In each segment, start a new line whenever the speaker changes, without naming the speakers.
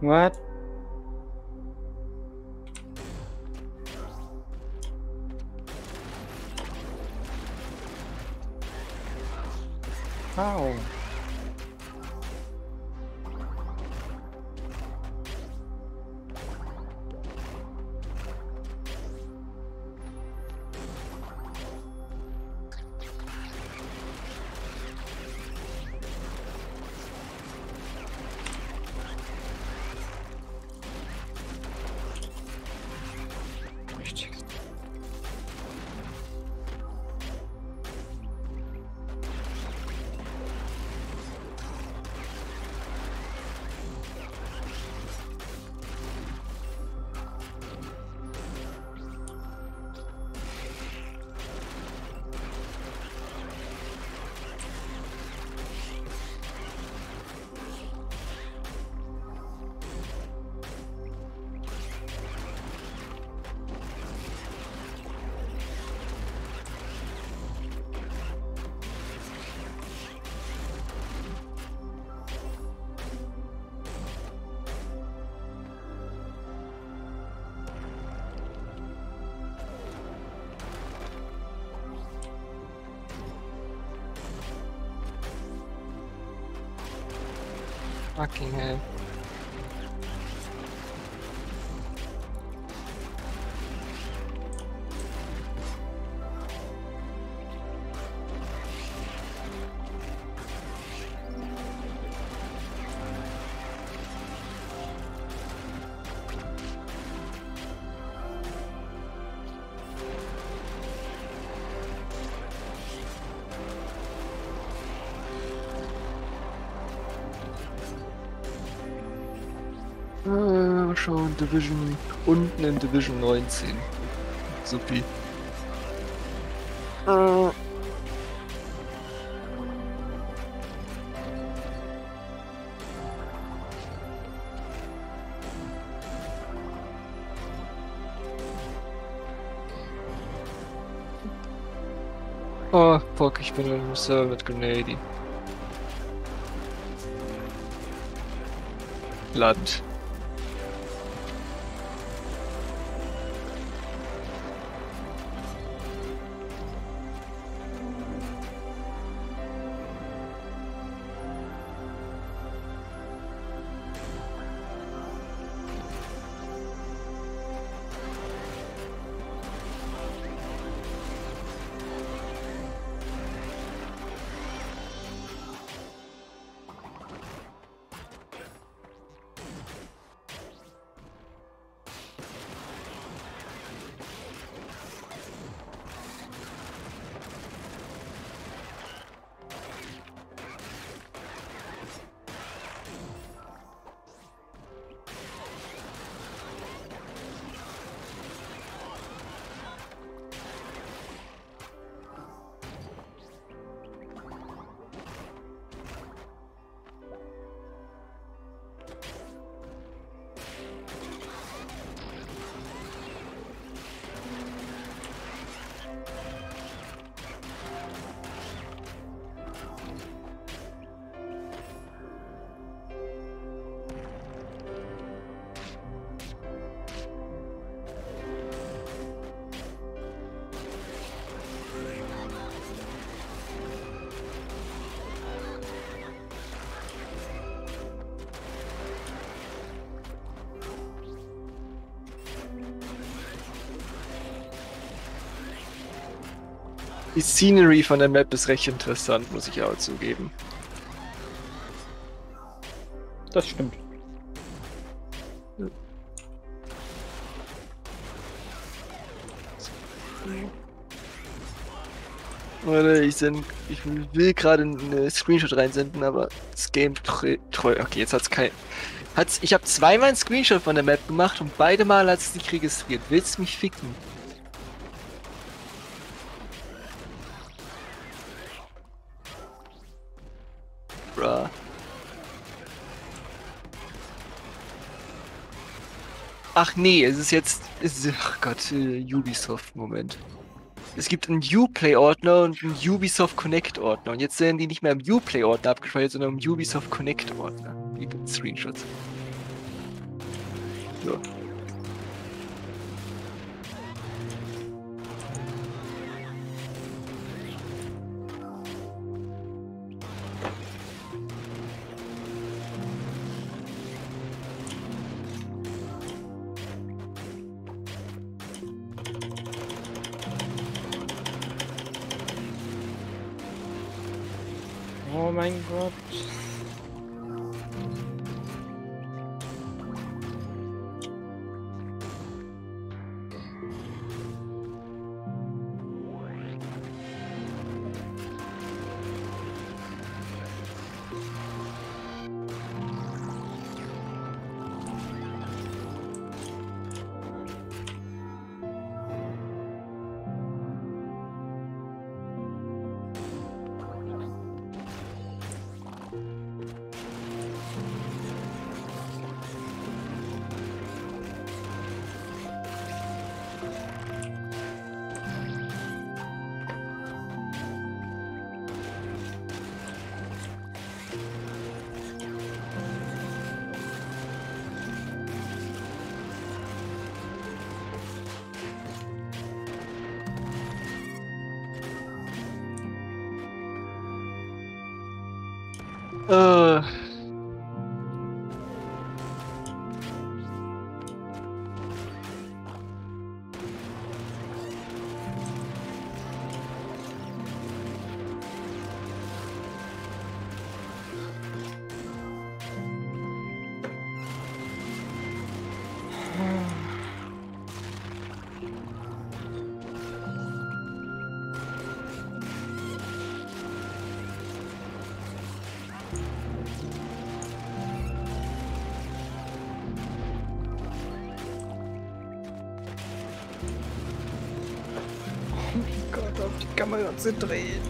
What? How? Fucking hell.
Schauen, Division unten in Division 19. Supi. Äh. Oh, fuck, ich bin im Server mit Grenady. Land. Die Scenery von der Map ist recht interessant, muss ich auch zugeben.
Das stimmt.
Warte, ich, send, ich will gerade einen Screenshot reinsenden, aber das Game treu. okay, jetzt hat's kein. Hat's, ich habe zweimal einen Screenshot von der Map gemacht und beide Mal hat es nicht registriert. Willst du mich ficken? Ach nee, es ist jetzt. Es ist, ach Gott, äh, Ubisoft, Moment. Es gibt einen Uplay-Ordner und einen Ubisoft Connect-Ordner. Und jetzt werden die nicht mehr im Uplay-Ordner abgespeichert, sondern im Ubisoft Connect-Ordner. Die Screenshots. So. Äh.
Kamera zu drehen.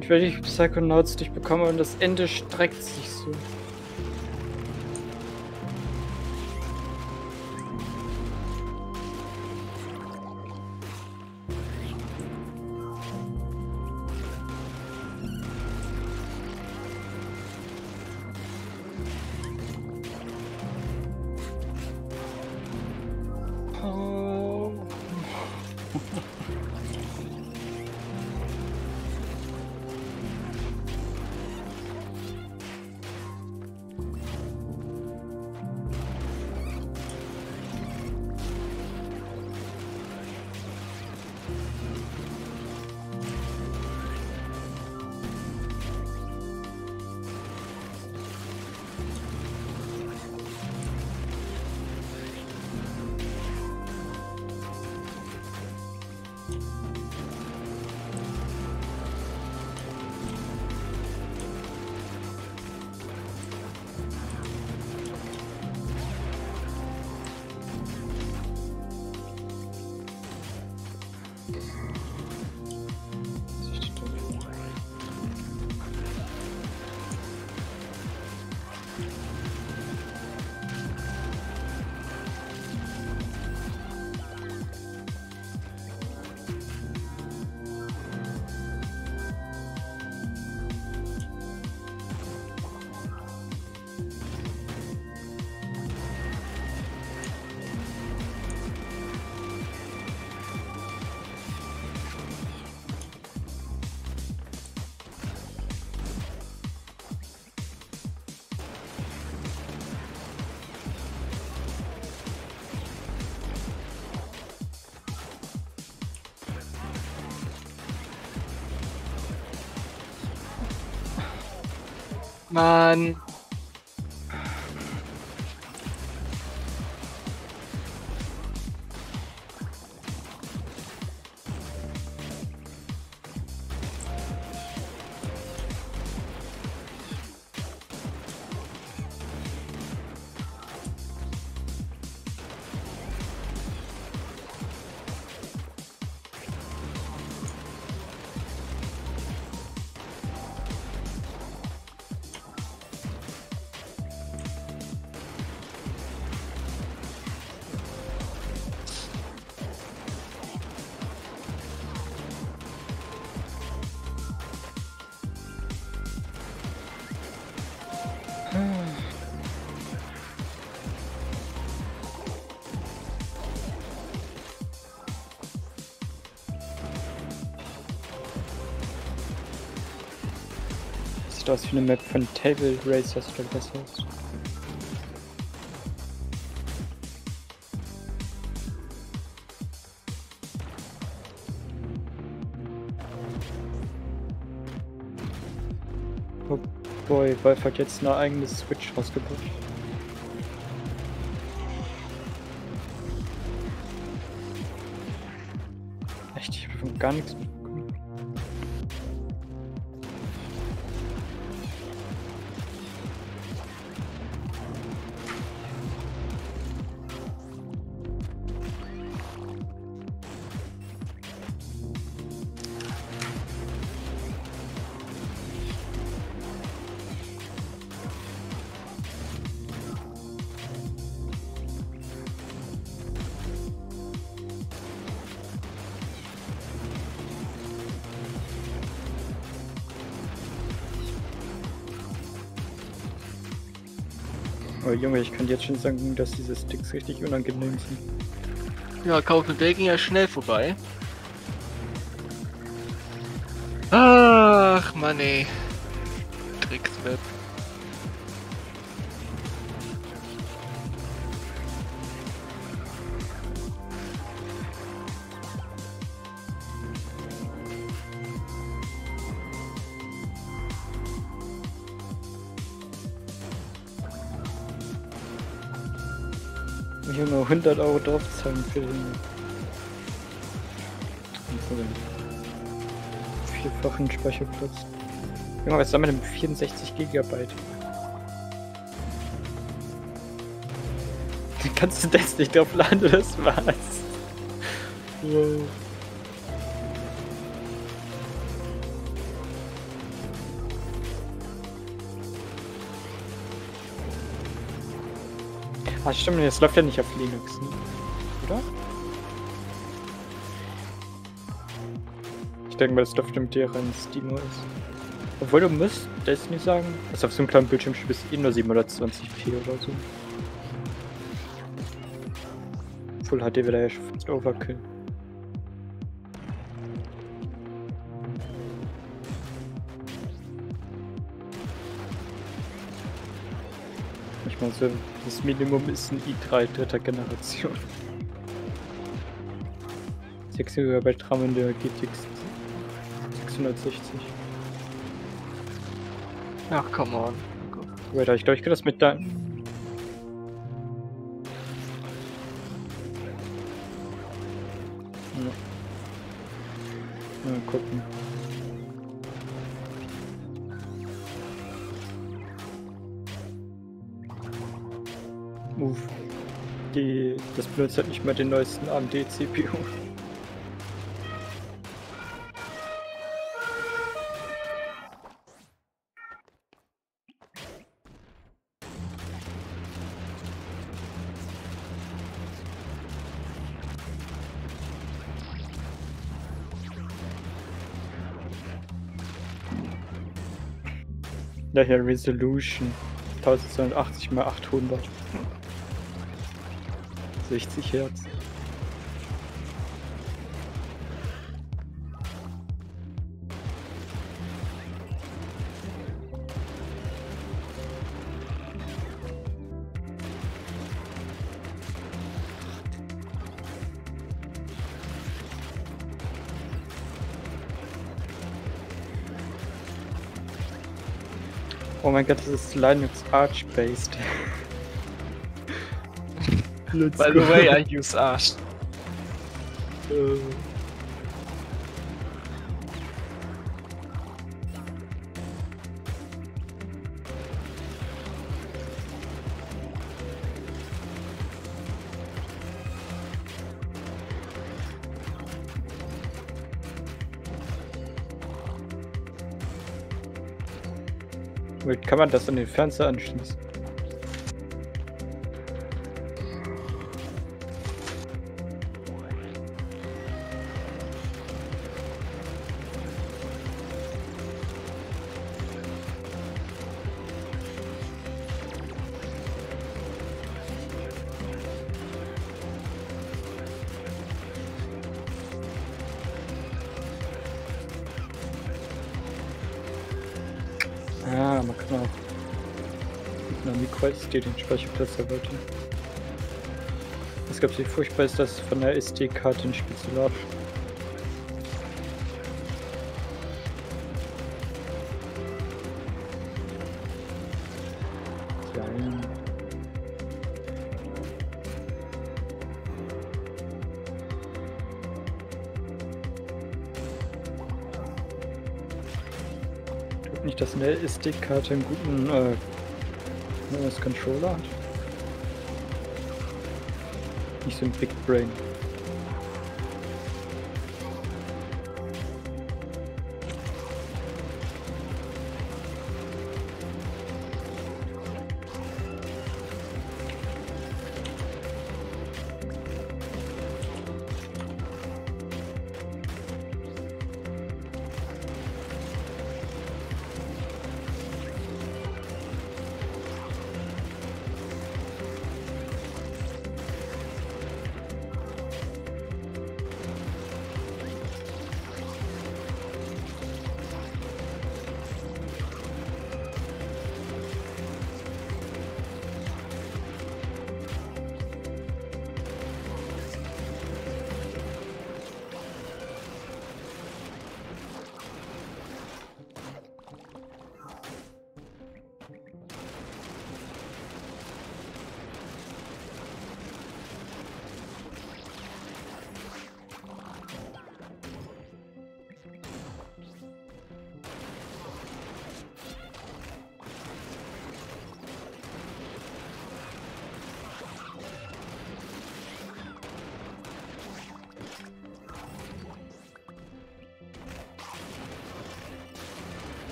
Ich werde die Psychonauts nicht bekommen und das Ende streckt sich so.
Mann.
Sieht aus wie eine Map von Table Racers oder was heißt. Boy, Valve hat jetzt eine eigene Switch rausgebracht. Echt, ich hab von gar nichts mitbekommen. Oh Junge, ich kann jetzt schon sagen, dass diese Sticks richtig unangenehm sind.
Ja, Kaufen Day ging ja schnell vorbei. Ach, Mann ey. Drecksweb.
100 Euro draufzahlen für den... vierfachen Speicherplatz. Junge, was soll man denn mit 64 Gigabyte? Kannst du das nicht drauf laden, das war's. Wow. Ah, stimmt, das läuft ja nicht auf Linux, ne? oder? Ich denke mal, das läuft mit deren Steam OS. Obwohl du musst das nicht sagen. Also auf so einem kleinen Bildschirm bist eh nur 720p oder so. Full HD wäre ja schon fast Overkill. Ich meine, so das Minimum ist ein i3 dritter Generation. 6 GB in der GTX 660.
Ach, come on.
Wait, ich glaube, ich kann das mit deinem. Mal gucken. Das benutzt halt nicht mehr den neuesten AMD-CPU. Daher Resolution 1280 x 800. 60 Hertz. Oh mein Gott, das ist Linux Arch based. Let's
By the
go.
way, I use.
Äh. Wait, Kann man das an den Fernseher anschließen? Auch mit einer Micro-SD den Speicherplatz erweitern. Was glaube ich furchtbar ist, dass von der SD-Karte nicht Spiel nicht, dass eine SD-Karte einen guten äh, Controller hat. Nicht so ein Big Brain.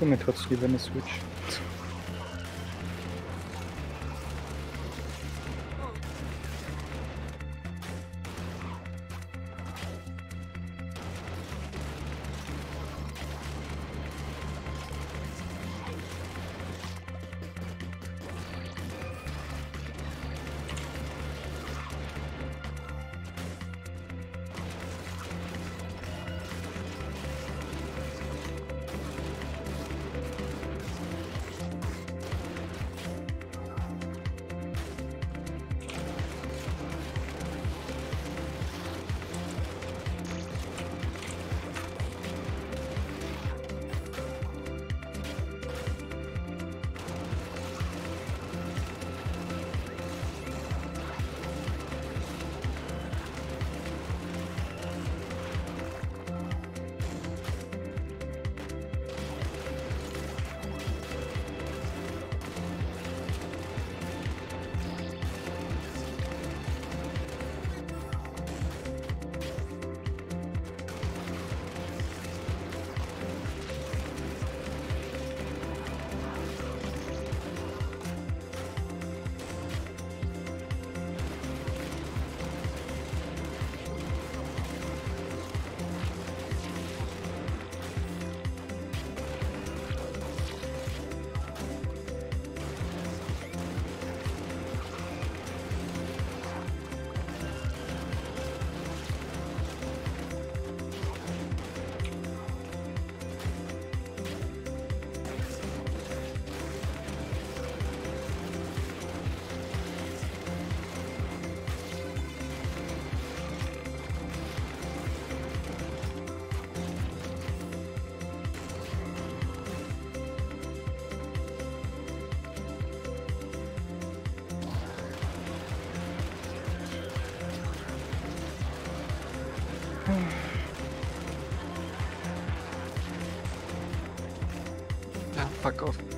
Ich hole mir trotzdem lieber eine Switch.
Ja, fuck off.